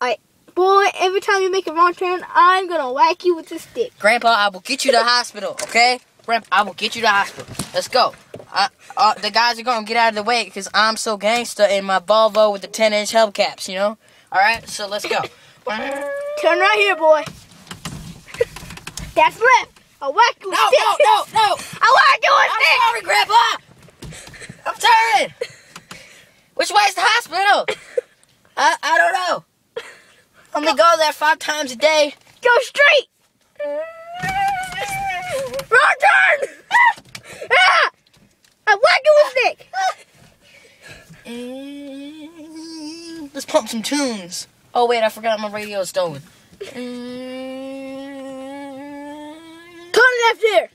Alright, boy, every time you make a wrong turn, I'm gonna whack you with a stick. Grandpa, I will get you to the hospital, okay? Grandpa, I will get you to the hospital. Let's go. I, uh, the guys are gonna get out of the way because I'm so gangsta in my Volvo with the 10 inch hubcaps, you know? Alright, so let's go. Turn right here, boy. That's left. I'll whack you with No, stick. no, no, no! no. I'll whack you with a I'm stick. sorry, Grandpa! I'm turning! Which way's the hospital? I, I don't know. Only go there five times a day. Go straight. Wrong turn. ah! I'll whack you with. Mm, Let's pump some tunes. Oh wait, I forgot my radio is stolen. Turn left here.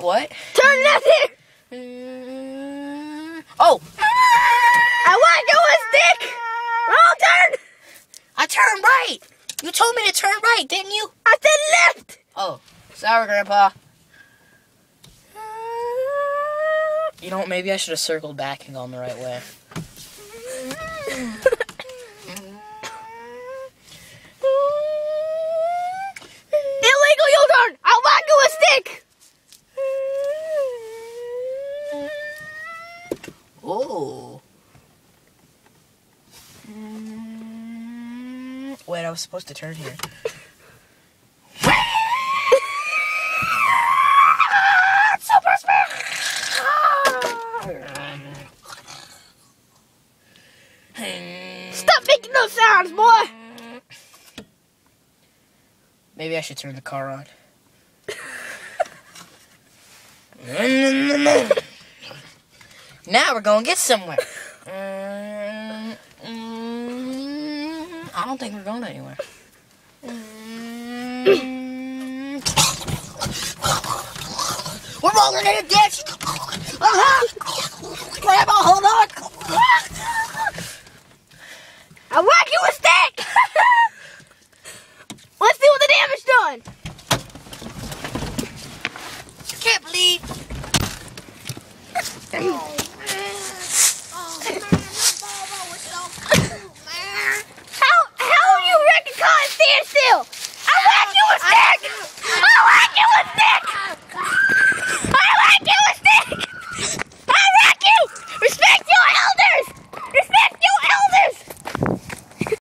What? Turn left here. Mm, Oh, I whack you with a stick. Wrong turn. I turned right. You told me to turn right, didn't you? I said left. Oh, sorry, Grandpa. You know what? Maybe I should have circled back and gone the right way. Illegal U-turn. I'll whack you with a stick. Oh. Mm, Wait, I was supposed to turn here. Super speed! Stop making those sounds, boy. Maybe I should turn the car on. now we're going to get somewhere. Mm, mm, I don't think we're going anywhere. Mm. We're rolling in a ditch. Uh-huh. Grandma, hold on. I'll whack you with a stick. Let's see what the damage done. Can't believe.